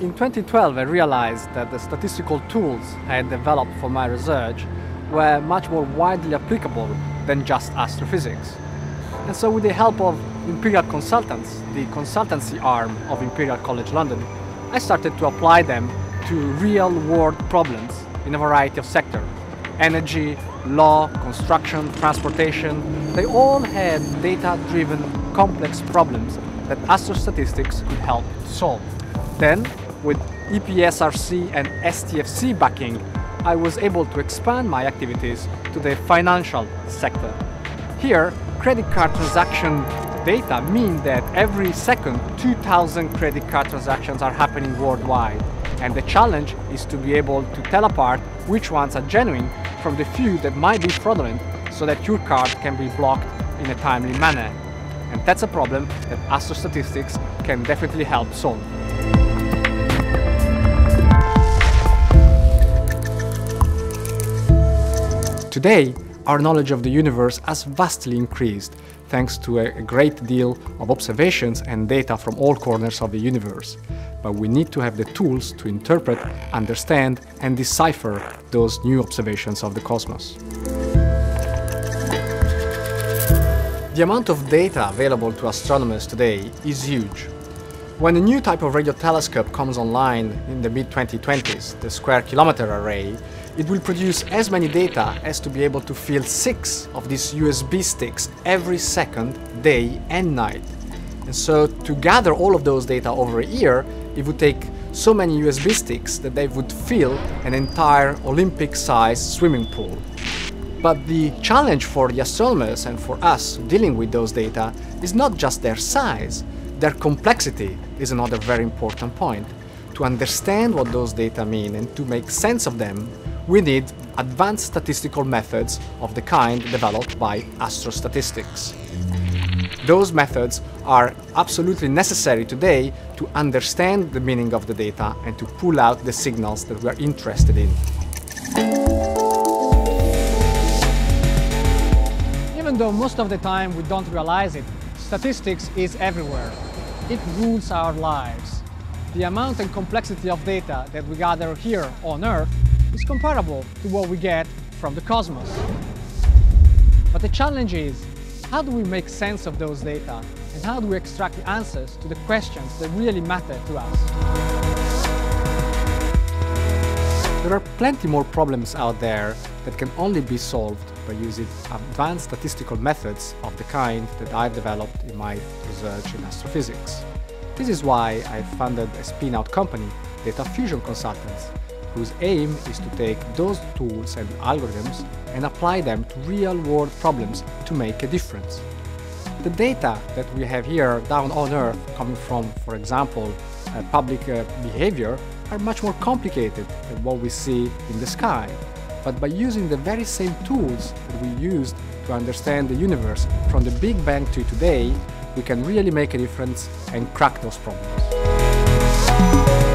In 2012 I realized that the statistical tools I had developed for my research were much more widely applicable than just astrophysics. And so with the help of Imperial Consultants, the consultancy arm of Imperial College London, I started to apply them to real-world problems in a variety of sectors. Energy, law, construction, transportation, they all had data-driven complex problems that astrostatistics could help solve. Then, with EPSRC and STFC backing, I was able to expand my activities to the financial sector. Here, credit card transaction data mean that every second 2000 credit card transactions are happening worldwide and the challenge is to be able to tell apart which ones are genuine from the few that might be fraudulent so that your card can be blocked in a timely manner. And that's a problem that astrostatistics can definitely help solve. Today, our knowledge of the universe has vastly increased thanks to a great deal of observations and data from all corners of the universe. But we need to have the tools to interpret, understand and decipher those new observations of the cosmos. The amount of data available to astronomers today is huge. When a new type of radio telescope comes online in the mid-2020s, the Square Kilometre Array, it will produce as many data as to be able to fill six of these USB sticks every second, day and night. And so to gather all of those data over a year, it would take so many USB sticks that they would fill an entire Olympic-sized swimming pool. But the challenge for the astronomers and for us dealing with those data is not just their size, their complexity is another very important point. To understand what those data mean and to make sense of them, we need advanced statistical methods of the kind developed by astrostatistics. Those methods are absolutely necessary today to understand the meaning of the data and to pull out the signals that we are interested in. Even though most of the time we don't realize it, statistics is everywhere. It rules our lives. The amount and complexity of data that we gather here on Earth is comparable to what we get from the cosmos. But the challenge is, how do we make sense of those data and how do we extract the answers to the questions that really matter to us? There are plenty more problems out there that can only be solved by using advanced statistical methods of the kind that I've developed in my research in astrophysics. This is why I funded a spin-out company, Data Fusion Consultants, whose aim is to take those tools and algorithms and apply them to real-world problems to make a difference. The data that we have here down on Earth, coming from, for example, uh, public uh, behavior, are much more complicated than what we see in the sky. But by using the very same tools that we used to understand the universe from the Big Bang to today, we can really make a difference and crack those problems.